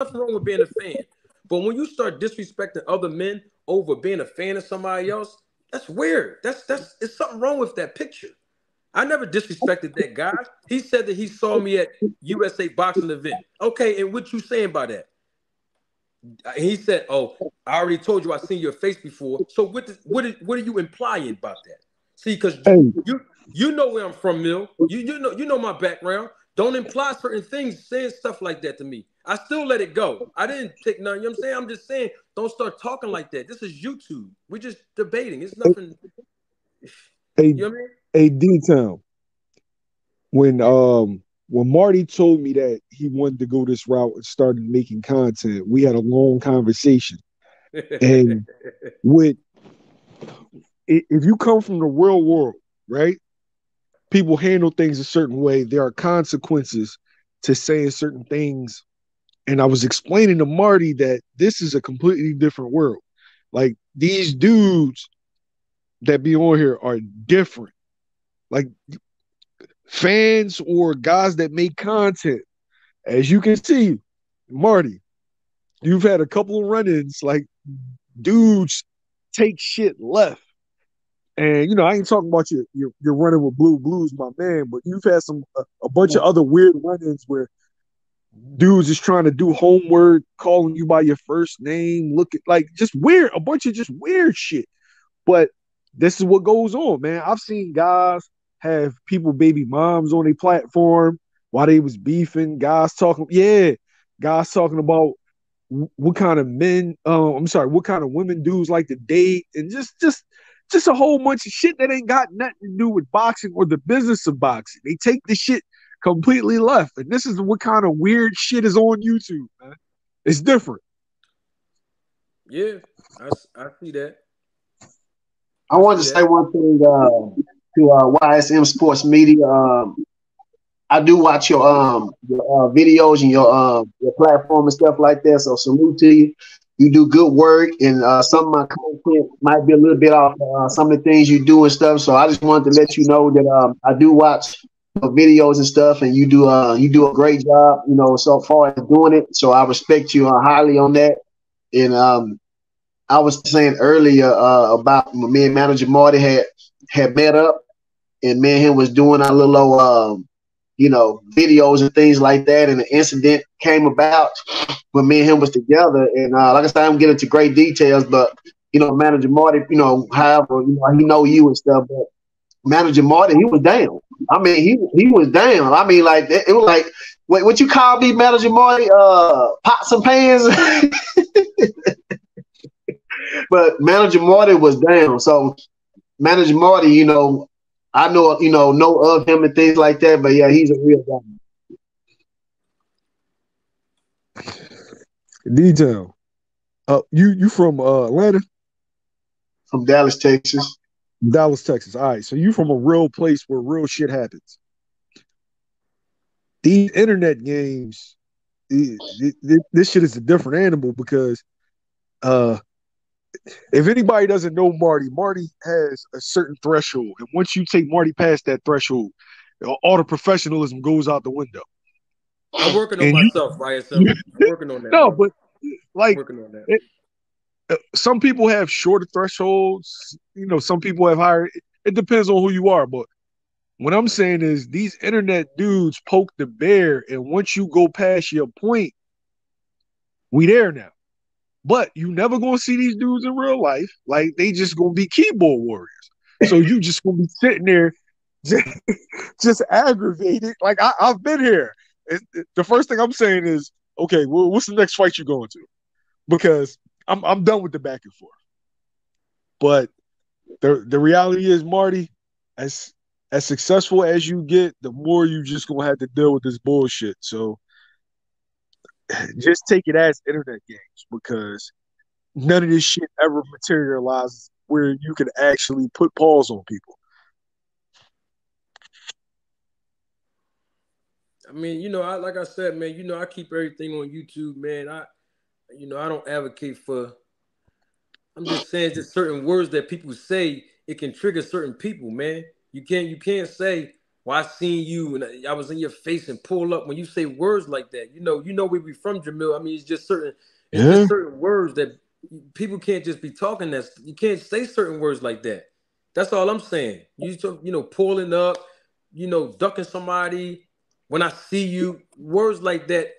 nothing wrong with being a fan. But when you start disrespecting other men over being a fan of somebody else, that's weird. That's that's it's something wrong with that picture. I never disrespected that guy. He said that he saw me at USA boxing event. Okay, and what you saying by that? He said, "Oh, I already told you I seen your face before." So what? The, what? Is, what are you implying about that? See, because you, you you know where I'm from, Mill. You you know you know my background. Don't imply certain things, saying stuff like that to me. I still let it go. I didn't take none. You know what I'm saying? I'm just saying, don't start talking like that. This is YouTube. We're just debating. It's nothing. Hey, you know I mean? hey D Town. When um when Marty told me that he wanted to go this route and started making content, we had a long conversation. and with if you come from the real world, right? People handle things a certain way. There are consequences to saying certain things and I was explaining to Marty that this is a completely different world. Like these dudes that be on here are different. Like fans or guys that make content. As you can see, Marty, you've had a couple of run-ins like dudes take shit left. And you know, I ain't talking about you. You're, you're running with Blue Blues, my man, but you've had some a, a bunch of other weird run-ins where dudes is trying to do homework, calling you by your first name, looking like just weird, a bunch of just weird shit. But this is what goes on, man. I've seen guys have people baby moms on a platform while they was beefing. Guys talking, yeah, guys talking about what kind of men, um, I'm sorry, what kind of women dudes like to date, and just just just a whole bunch of shit that ain't got nothing to do with boxing or the business of boxing. They take the shit completely left. And this is what kind of weird shit is on YouTube, man. It's different. Yeah, I, I see that. I, I wanted to say one thing uh, to uh, YSM Sports Media. Um, I do watch your um your uh, videos and your um your platform and stuff like that. So salute to you. You do good work, and uh, some of my content might be a little bit off uh, some of the things you do and stuff. So I just wanted to let you know that um, I do watch videos and stuff, and you do uh you do a great job, you know, so far as doing it. So I respect you uh, highly on that. And um, I was saying earlier uh, about me and manager Marty had had met up, and me and him was doing our little um, you know, videos and things like that. And the incident came about when me and him was together. And uh, like I said, I'm getting into great details, but you know, manager Marty, you know, however, you know, he know you and stuff, but manager Marty, he was down. I mean, he he was down. I mean, like it, it was like what, what you call me, manager Marty? Uh, pots and pans. but manager Marty was down. So manager Marty, you know, I know you know know of him and things like that. But yeah, he's a real guy. Detail. Uh, you you from uh, Atlanta? From Dallas, Texas. Dallas, Texas. All right. So you from a real place where real shit happens. These internet games, this shit is a different animal because uh if anybody doesn't know Marty, Marty has a certain threshold. And once you take Marty past that threshold, all the professionalism goes out the window. I'm working on and myself, you, right? So I'm working on that. No, but like working on that. It, uh, some people have shorter thresholds. You know, some people have higher. It depends on who you are. But what I'm saying is these internet dudes poke the bear, and once you go past your point, we there now. But you never gonna see these dudes in real life. Like they just gonna be keyboard warriors. So you just gonna be sitting there, just, just aggravated. Like I, have been here. It, it, the first thing I'm saying is, okay, well, what's the next fight you're going to? Because I'm I'm done with the back and forth. But the the reality is, Marty, as as successful as you get, the more you just gonna have to deal with this bullshit. So just take it as internet games because none of this shit ever materializes where you can actually put pause on people. I mean, you know, I like I said, man, you know, I keep everything on YouTube, man. I you know, I don't advocate for. I'm just saying, just certain words that people say it can trigger certain people, man. You can't you can't say well, I seen you and I was in your face and pull up when you say words like that. You know, you know where we from, Jamil. I mean, it's just certain, it's yeah. just certain words that people can't just be talking. That you can't say certain words like that. That's all I'm saying. You you know, pulling up, you know, ducking somebody. When I see you, words like that.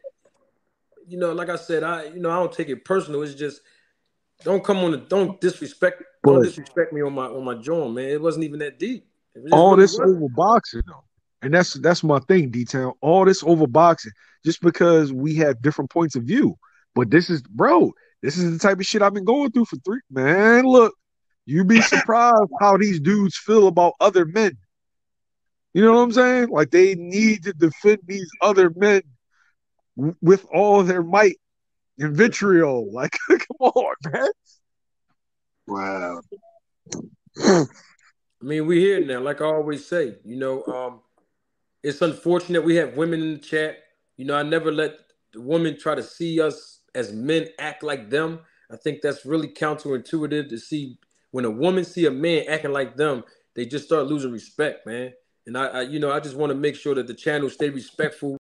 You know, like I said, I you know I don't take it personal. It's just don't come on the don't disrespect don't disrespect me on my on my joint, man. It wasn't even that deep. All this over boxing though. And that's that's my thing, D-Town. All this over boxing, just because we have different points of view. But this is, bro, this is the type of shit I've been going through for three. Man, look, you'd be surprised how these dudes feel about other men. You know what I'm saying? Like they need to defend these other men w- with all their might and vitriol. Like, come on, man. Wow. I mean, we're here now, like I always say, you know, um, it's unfortunate we have women in the chat. You know, I never let the women try to see us as men act like them. I think that's really counterintuitive to see when a woman see a man acting like them, they just start losing respect, man. And I, I you know, I just want to make sure that the channel stay respectful